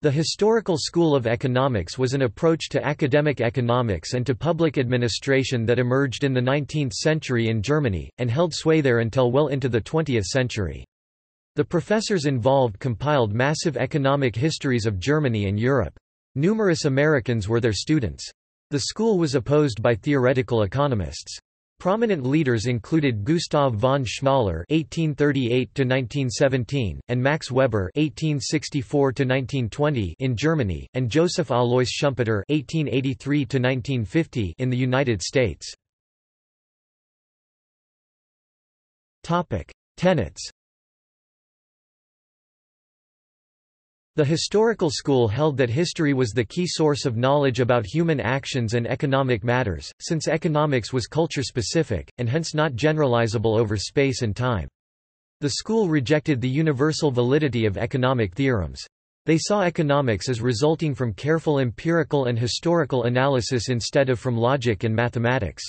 The historical school of economics was an approach to academic economics and to public administration that emerged in the 19th century in Germany, and held sway there until well into the 20th century. The professors involved compiled massive economic histories of Germany and Europe. Numerous Americans were their students. The school was opposed by theoretical economists. Prominent leaders included Gustav von Schmoller (1838–1917) and Max Weber (1864–1920) in Germany, and Joseph Alois Schumpeter (1883–1950) in the United States. Topic: Tenets. The historical school held that history was the key source of knowledge about human actions and economic matters, since economics was culture-specific, and hence not generalizable over space and time. The school rejected the universal validity of economic theorems. They saw economics as resulting from careful empirical and historical analysis instead of from logic and mathematics.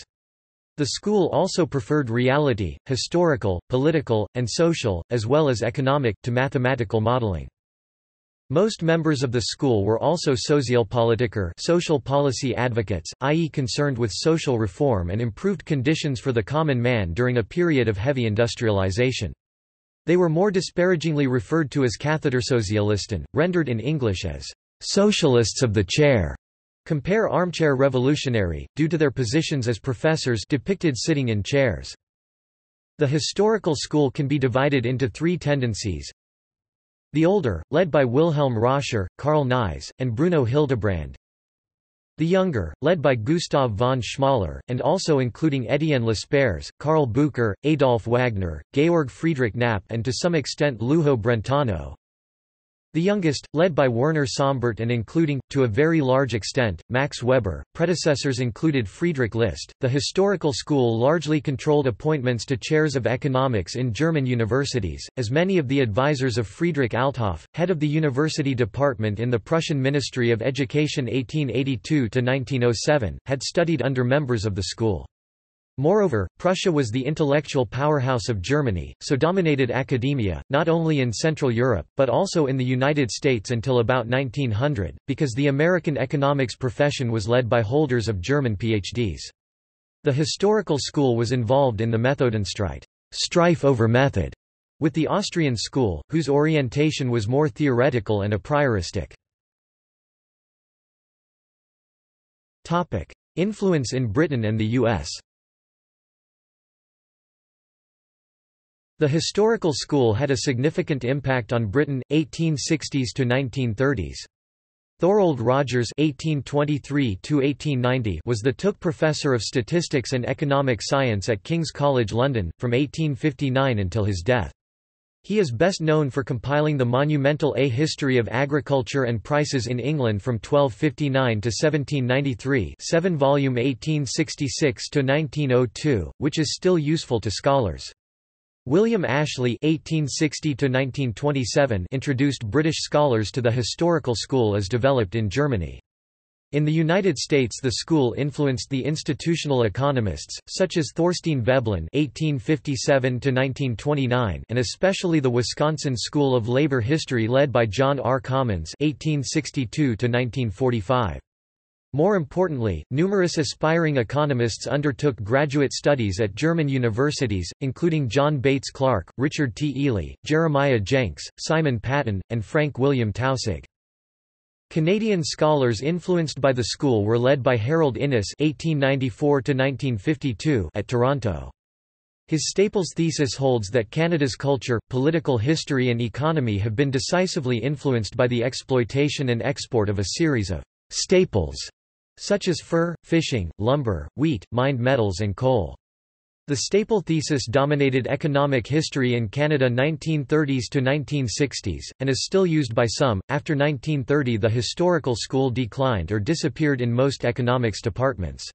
The school also preferred reality, historical, political, and social, as well as economic, to mathematical modeling. Most members of the school were also Sozialpolitiker social policy advocates, i.e. concerned with social reform and improved conditions for the common man during a period of heavy industrialization. They were more disparagingly referred to as Kathedersozialisten, rendered in English as socialists of the chair. Compare armchair revolutionary, due to their positions as professors depicted sitting in chairs. The historical school can be divided into three tendencies, the older, led by Wilhelm Roscher, Karl Knies, and Bruno Hildebrand. The younger, led by Gustav von Schmoller, and also including Étienne Laspeyres, Karl Bucher, Adolf Wagner, Georg Friedrich Knapp and to some extent Lujo Brentano. The youngest, led by Werner Sombart and including, to a very large extent, Max Weber, predecessors included Friedrich List. The historical school largely controlled appointments to chairs of economics in German universities, as many of the advisors of Friedrich Althoff, head of the university department in the Prussian Ministry of Education 1882 to 1907, had studied under members of the school. Moreover, Prussia was the intellectual powerhouse of Germany, so dominated academia, not only in Central Europe, but also in the United States until about 1900, because the American economics profession was led by holders of German PhDs. The historical school was involved in the Methodenstreit strife over method, with the Austrian school, whose orientation was more theoretical and a prioristic. Influence in Britain and the U.S. The historical school had a significant impact on Britain, 1860s to 1930s. Thorold Rogers (1823–1890) was the Tooke Professor of Statistics and Economic Science at King's College London, from 1859 until his death. He is best known for compiling the monumental A History of Agriculture and Prices in England from 1259 to 1793 7 volume 1866 to 1902, which is still useful to scholars. William Ashley (1860–1927) introduced British scholars to the historical school as developed in Germany. In the United States the school influenced the institutional economists, such as Thorstein Veblen (1857–1929) and especially the Wisconsin School of Labor History led by John R. Commons (1862–1945). More importantly, numerous aspiring economists undertook graduate studies at German universities, including John Bates Clark, Richard T. Ely, Jeremiah Jenks, Simon Patten, and Frank William Taussig. Canadian scholars influenced by the school were led by Harold Innis (1894–1952) at Toronto. His Staples thesis holds that Canada's culture, political history and economy have been decisively influenced by the exploitation and export of a series of staples such as fur, fishing, lumber, wheat, mined metals and coal. The staple thesis dominated economic history in Canada 1930s to 1960s, and is still used by some. After 1930, the historical school declined or disappeared in most economics departments.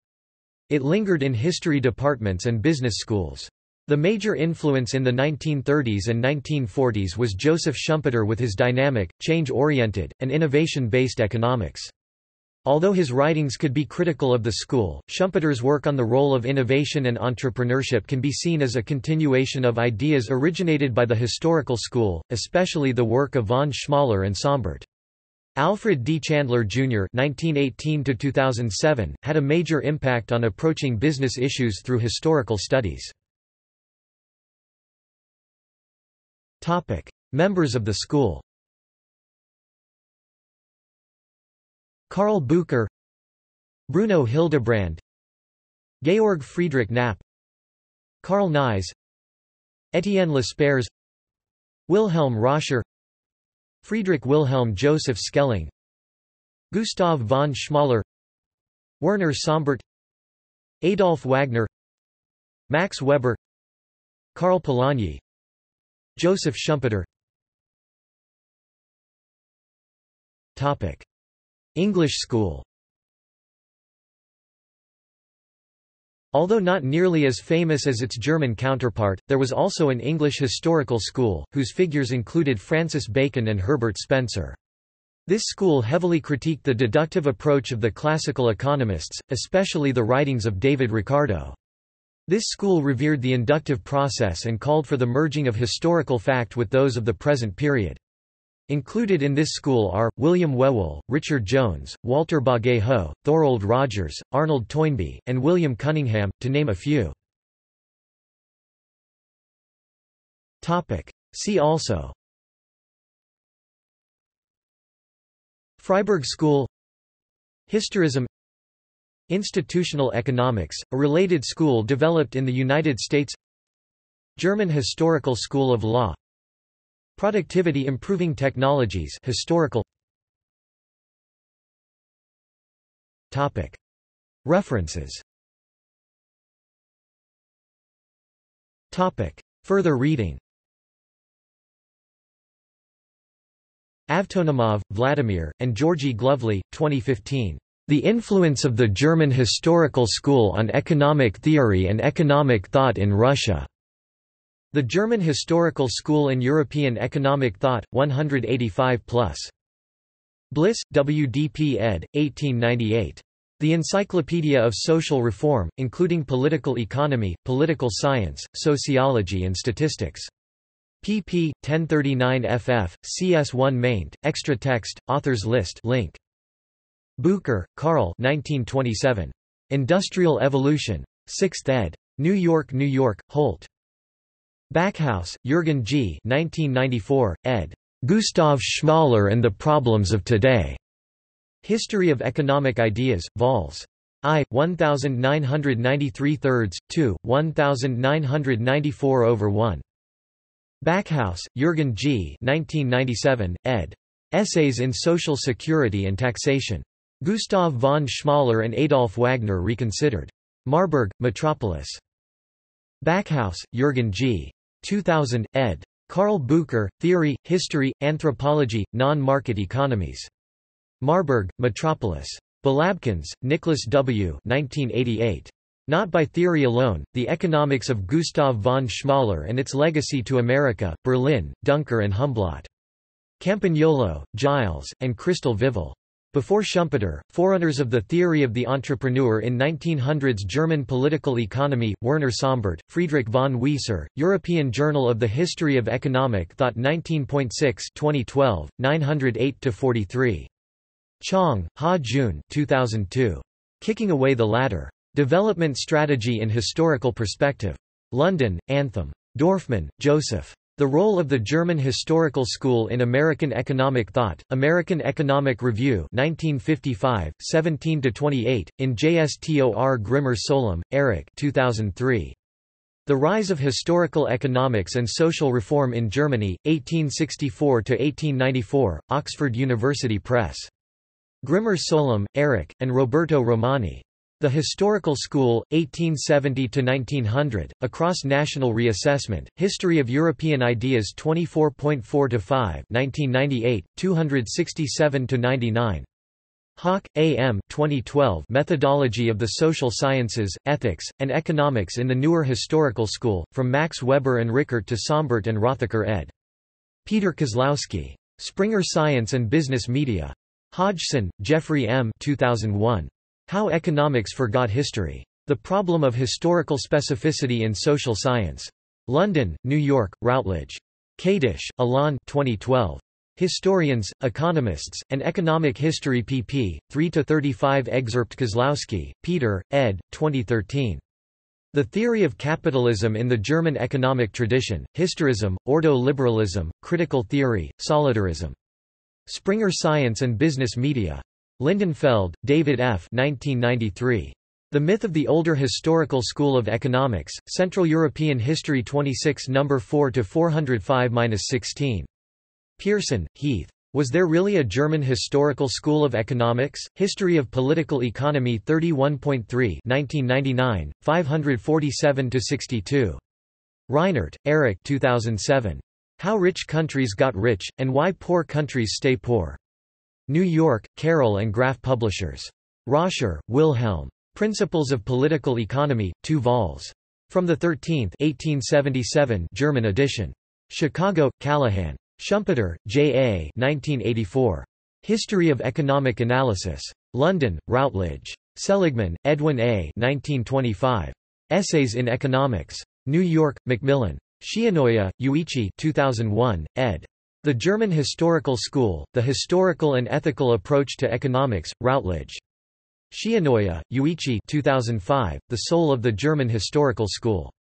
It lingered in history departments and business schools. The major influence in the 1930s and 1940s was Joseph Schumpeter with his dynamic, change-oriented, and innovation-based economics. Although his writings could be critical of the school, Schumpeter's work on the role of innovation and entrepreneurship can be seen as a continuation of ideas originated by the historical school, especially the work of von Schmoller and Sombart. Alfred D. Chandler, Jr. (1918–2007) had a major impact on approaching business issues through historical studies. Topic: Members of the school. Karl Bucher, Bruno Hildebrand, Georg Friedrich Knapp, Karl Knies, Etienne Laspeyres, Wilhelm Roscher, Friedrich Wilhelm Joseph Schelling Gustav von Schmoller Werner Sombart Adolf Wagner Max Weber Karl Polanyi Joseph Schumpeter Topic. English school Although not nearly as famous as its German counterpart, there was also an English historical school, whose figures included Francis Bacon and Herbert Spencer. This school heavily critiqued the deductive approach of the classical economists, especially the writings of David Ricardo. This school revered the inductive process and called for the merging of historical fact with those of the present period. Included in this school are, William Whewell, Richard Jones, Walter Bagehot, Thorold Rogers, Arnold Toynbee, and William Cunningham, to name a few. See also. Freiburg School. Historism. Institutional economics, a related school developed in the United States. German Historical School of Law Productivity Improving Technologies historical. Topic. References. Topic. Further reading. Avtonomov, Vladimir, and Georgy Gloveli, 2015. The Influence of the German Historical School on Economic Theory and Economic Thought in Russia. The German Historical School and European Economic Thought, 185 plus. Bliss, WDP ed., 1898. The Encyclopedia of Social Reform, including Political Economy, Political Science, Sociology and Statistics. pp. 1039 ff. CS1 maint. Extra text. Authors list. Link. Bucher, Karl. 1927. Industrial Evolution. 6th ed. New York, New York. Holt. Backhaus, Jürgen G. 1994, ed. Gustav Schmoller and the Problems of Today. History of Economic Ideas, Vols. I, 1993 thirds, 2, 1994 over 1. Backhaus, Jürgen G. 1997, ed. Essays in Social Security and Taxation. Gustav von Schmoller and Adolf Wagner Reconsidered. Marburg, Metropolis. Backhaus, Jürgen G. 2000, ed. Karl Bucher, Theory, History, Anthropology, Non-Market Economies. Marburg, Metropolis. Balabkins, Nicholas W. 1988. Not by Theory Alone, The Economics of Gustav von Schmoller and Its Legacy to America, Berlin, Duncker and Humblot. Campagnolo, Giles, and Christel Vivel. Before Schumpeter, forerunners of the theory of the entrepreneur in 1900s German political economy, Werner Sombart, Friedrich von Wieser, European Journal of the History of Economic Thought 19.6 2012, 908-43. Chang, Ha Jun 2002. Kicking Away the Ladder. Development Strategy in Historical Perspective. London, Anthem. Dorfman, Joseph. The Role of the German Historical School in American Economic Thought, American Economic Review 1955, 17–28, in JSTOR Grimmer Solem, Eric 2003. The Rise of Historical Economics and Social Reform in Germany, 1864–1894, Oxford University Press. Grimmer Solem, Eric, and Roberto Romani. The Historical School, 1870–1900, A Cross-National Reassessment, History of European Ideas 24.4–5 1998, 267–99. Hawk, A. M. 2012 Methodology of the Social Sciences, Ethics, and Economics in the Newer Historical School, from Max Weber and Rickert to Sombart and Rothacker ed. Peter Koslowski. Springer Science and Business Media. Hodgson, Geoffrey M. 2001. How Economics Forgot History. The Problem of Historical Specificity in Social Science. London, New York, Routledge. Kadish, Alain 2012. Historians, Economists, and Economic History pp. 3–35 Excerpt Koslowski, Peter, ed. 2013. The Theory of Capitalism in the German Economic Tradition, Historism, Ordo-Liberalism, Critical Theory, Solidarism. Springer Science and Business Media. Lindenfeld, David F. 1993. The Myth of the Older Historical School of Economics, Central European History 26 No. 4–405–16. Pearson, Heath. Was there really a German historical school of economics? History of Political Economy 31.3 1999, 547–62. Reinert, Erich 2007. How Rich Countries Got Rich, and Why Poor Countries Stay Poor. New York, Carroll and Graf Publishers. Roscher, Wilhelm. Principles of Political Economy, 2 vols. From the 13th 1877 German edition. Chicago, Callaghan. Schumpeter, J. A. 1984. History of Economic Analysis. London, Routledge. Seligman, Edwin A. 1925. Essays in Economics. New York, Macmillan. Shionoya, Yuichi 2001, ed. The German Historical School, The Historical and Ethical Approach to Economics, Routledge. Shionoya, Yuichi 2005, The Soul of the German Historical School.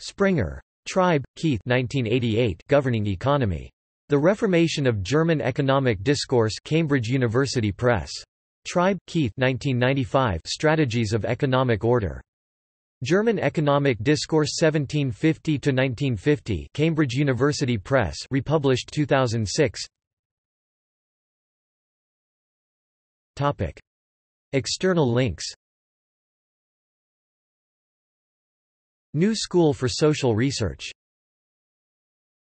Springer. Tribe, Keith 1988, Governing Economy. The Reformation of German Economic Discourse Cambridge University Press. Tribe, Keith 1995, Strategies of Economic Order. German Economic Discourse 1750 to 1950 Cambridge University Press republished 2006 Topic. External links. New School for Social Research